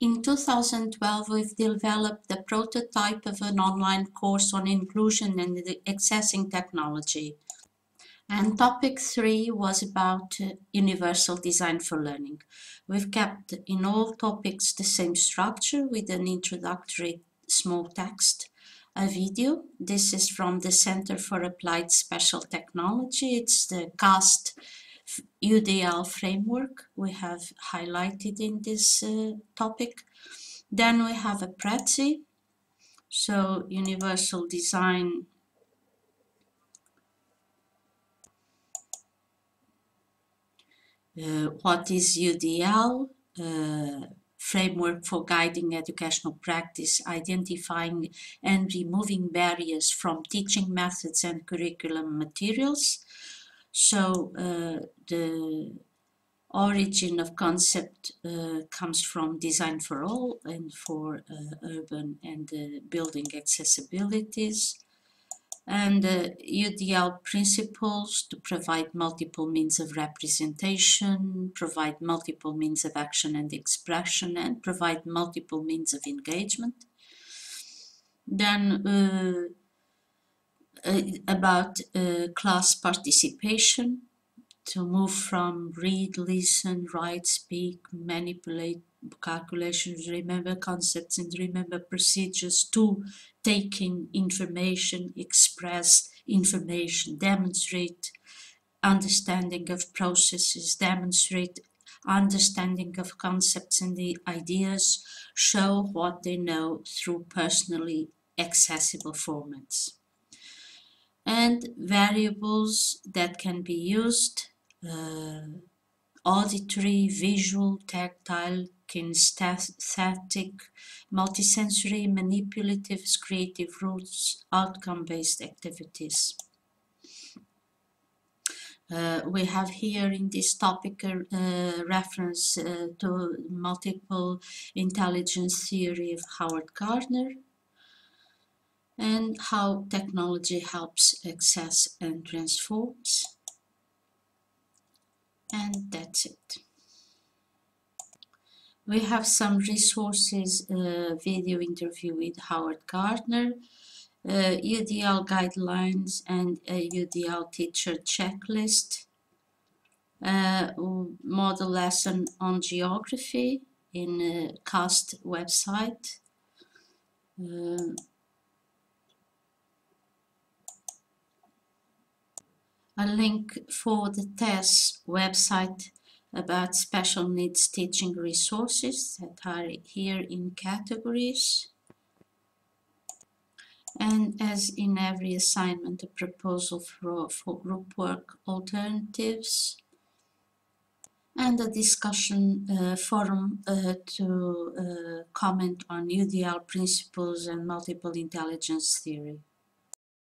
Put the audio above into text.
In 2012, we've developed the prototype of an online course on inclusion and accessing technology. And topic three was about universal design for learning. We've kept in all topics the same structure with an introductory small text, a video. This is from the Center for Applied Special Technology. It's the CAST UDL framework we have highlighted in this uh, topic. Then we have a Prezi, so universal design Uh, what is UDL? Uh, framework for guiding educational practice, identifying and removing barriers from teaching methods and curriculum materials. So uh, the origin of concept uh, comes from design for all and for uh, urban and uh, building accessibilities and uh, UDL principles to provide multiple means of representation, provide multiple means of action and expression, and provide multiple means of engagement. Then uh, about uh, class participation, to move from read, listen, write, speak, manipulate, calculations, remember concepts and remember procedures to taking information, express information, demonstrate understanding of processes, demonstrate understanding of concepts and the ideas, show what they know through personally accessible formats. And variables that can be used, uh, auditory, visual, tactile, kinesthetic, multisensory, manipulative, creative roots, outcome-based activities. Uh, we have here in this topic a uh, reference uh, to multiple intelligence theory of Howard Gardner and how technology helps access and transforms. And that's it. We have some resources, uh, video interview with Howard Gardner, uh, UDL guidelines and a UDL teacher checklist, uh, model lesson on geography in CAST website, a link for the TES website about special needs teaching resources that are here in categories. And as in every assignment, a proposal for, for group work alternatives and a discussion uh, forum uh, to uh, comment on UDL principles and multiple intelligence theory.